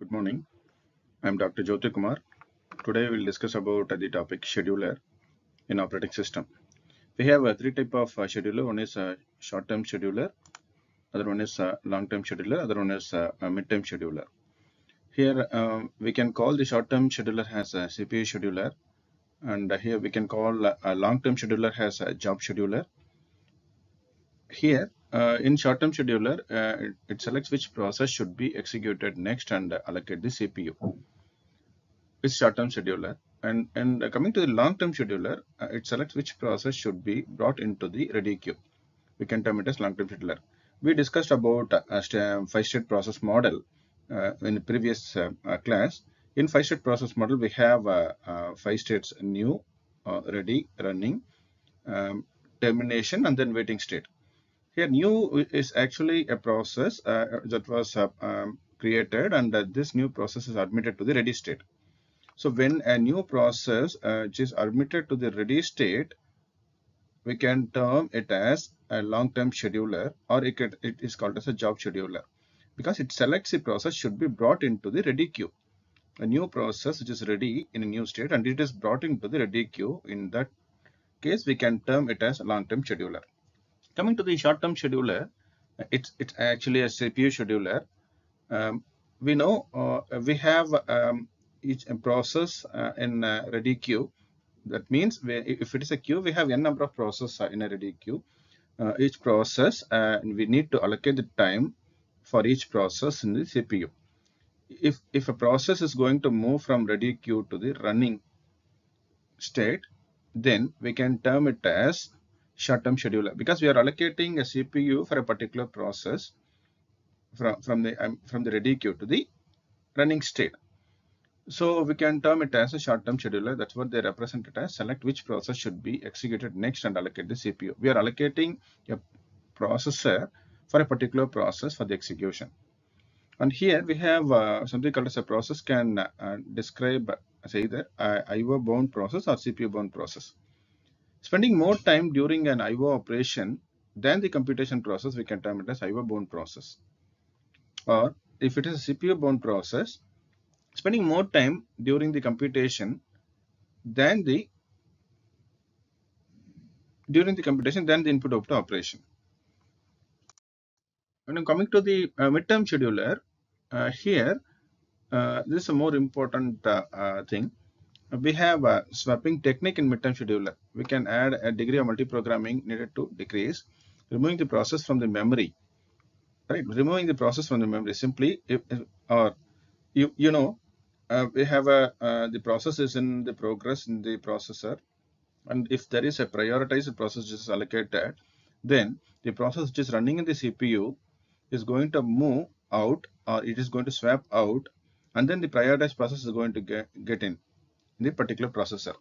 Good morning. I'm Dr. Jothikumar. Today we'll discuss about the topic scheduler in operating system. We have uh, three type of uh, scheduler. One is uh, short-term scheduler, other one is uh, long-term scheduler, other one is uh, a mid-term scheduler. Here um, we can call the short-term scheduler as a CPU scheduler, and here we can call a long-term scheduler as a job scheduler. Here uh, in short-term scheduler, uh, it, it selects which process should be executed next and allocate the CPU. It's short-term scheduler. And, and uh, coming to the long-term scheduler, uh, it selects which process should be brought into the ready queue. We can term it as long-term scheduler. We discussed about uh, a five-state process model uh, in the previous uh, class. In five-state process model, we have five states: new, ready, running, um, termination, and then waiting state. New is actually a process uh, that was uh, um, created, and uh, this new process is admitted to the ready state. So, when a new process uh, which is admitted to the ready state, we can term it as a long-term scheduler, or it, it is called as a job scheduler, because it selects the process should be brought into the ready queue. A new process which is ready in a new state, and it is brought into the ready queue. In that case, we can term it as a long-term scheduler. Coming to the short-term scheduler, uh, it's it's actually a CPU scheduler. Um, we know uh, we have um, each process uh, in a ready queue. That means we, if it is a queue, we have n number of processes in a ready queue. Uh, each process, uh, we need to allocate the time for each process in the CPU. If if a process is going to move from ready queue to the running state, then we can term it as short-term scheduler because we are allocating a CPU for a particular process from from the um, from the ready queue to the running state. So we can term it as a short-term scheduler. That's what they represent it as. Select which process should be executed next and allocate the CPU. We are allocating a processor for a particular process for the execution. And here we have uh, something called as a process can uh, describe as either a IO bound process or CPU bound process. Spending more time during an IO operation than the computation process, we can term it as IO bound process. Or if it is a CPU bound process, spending more time during the computation than the during the computation than the input output operation. When I'm coming to the uh, midterm scheduler, uh, here uh, this is a more important uh, uh, thing. We have a swapping technique in midterm scheduler. We can add a degree of multiprogramming needed to decrease, removing the process from the memory. Right, removing the process from the memory simply, if, if- or you you know, uh, we have a uh, the process is in the progress in the processor, and if there is a prioritized process which is allocated, then the process which is running in the CPU is going to move out or it is going to swap out and then the prioritized process is going to get, get in in the particular processor.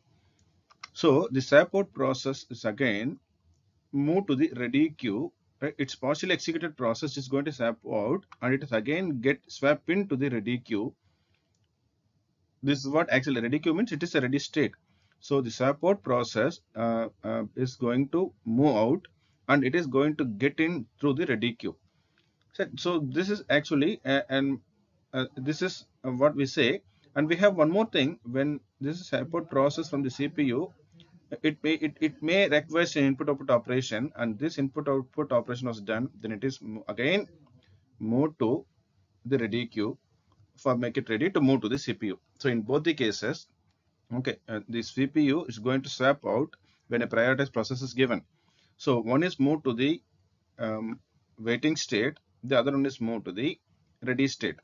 So the swap out process is again move to the ready queue. Right? Its partially executed process is going to swap out and it is again get swap into the ready queue. This is what actually ready queue means. It is a ready state. So the swap out process uh, uh, is going to move out and it is going to get in through the ready queue. So, so this is actually uh, and uh, this is what we say and we have one more thing when this is output process from the cpu it may it, it may request an input output operation and this input output operation was done then it is again moved to the ready queue for make it ready to move to the cpu so in both the cases okay uh, cpu is going to swap out when a prioritized process is given. So one is moved to the um, waiting state the other one is moved to the ready state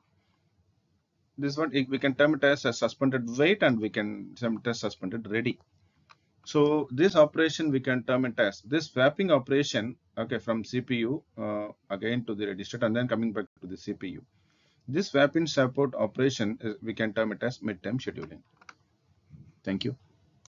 this one we can term it as a suspended wait and we can term it as suspended ready. So this operation we can term it as this swapping operation okay from cpu uh, again to the state and then coming back to the cpu this in swap operation is, we can term it as midterm scheduling. Thank you